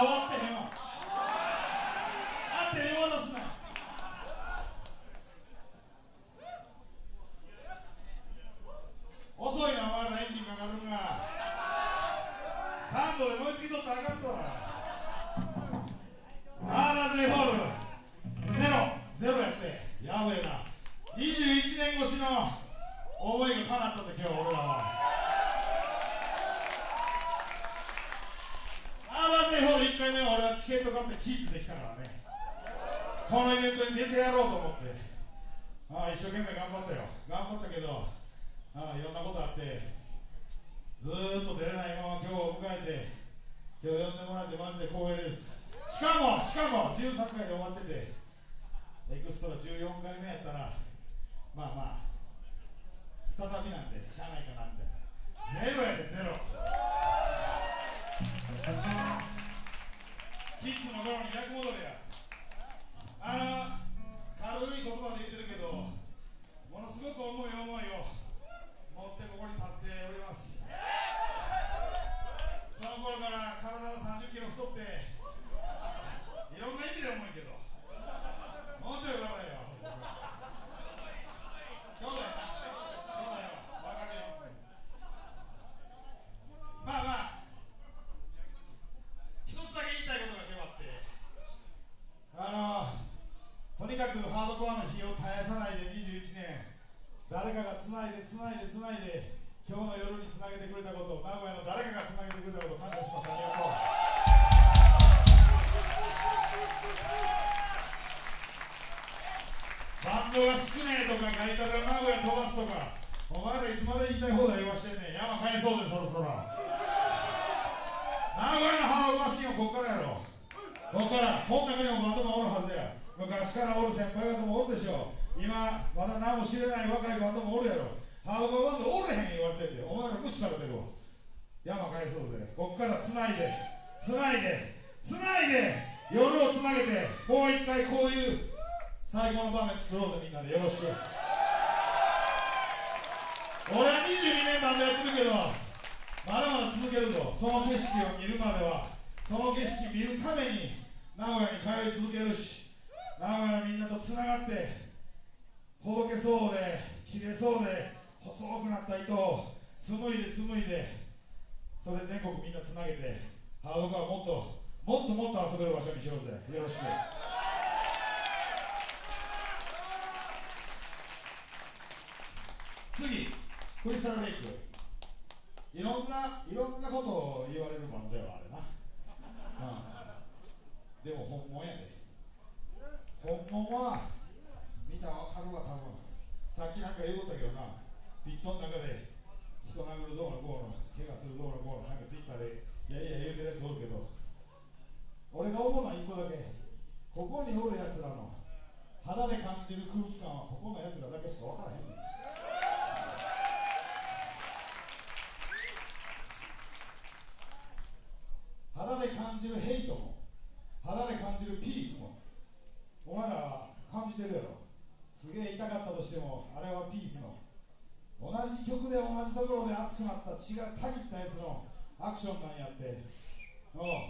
go up to. エクストラ14回目やったらまあまあ再びなんてしゃあないかなみたいなゼロやでゼロ。今日の夜につなげてくれたこと名古屋の誰かがつなげてくれたこと感謝します。ありがとう。バンドが少ねえとかガイタが名古屋飛ばすとかお前らいつまで言いたい放題言わしてんねん。山返そうでそろそろ。名古屋のハードマシンはここからやろ。ここから。この中にもバンドがおるはずや。昔からおる先輩方もおるでしょう。今まだ何も知れない若いバンドもおるやろ。ハードバンドおれへん言われてんでお前ら無視されてるわ。山返そうぜ。こっからつないでつないでつないで夜をつなげてもう一回こういう最高の場面作ろうぜみんなで。よろしく。俺は22年バンドやってるけどまだまだ続けるぞ。その景色を見るまではその景色見るために名古屋に通い続けるし名古屋のみんなとつながってほどけそうで切れそうで細くなった糸を紡いで紡いでそれ全国みんなつなげてハードコアもっともっともっと遊べる場所にしようぜ。よろしく。次クリスタルレイク。いろんないろんなことを言われるものではあるな、うん、でも本物やで。本物は見たら分かるわ多分。さっきなんか言うことだけどな。ピットの中で人殴るどうのこうの怪我するどうのこうのなんかツイッターでいやいや言うてるやつおるけど俺が思うのは一個だけここにおるやつらの肌で感じる空気感はここのやつらだけしか分からへんねん肌で感じるヘイトも肌で感じるピースもお前ら感じてるやろすげえ痛かったとしてもあれはピースの同じ曲で同じところで熱くなった血がたぎったやつのアクションなんやって。おう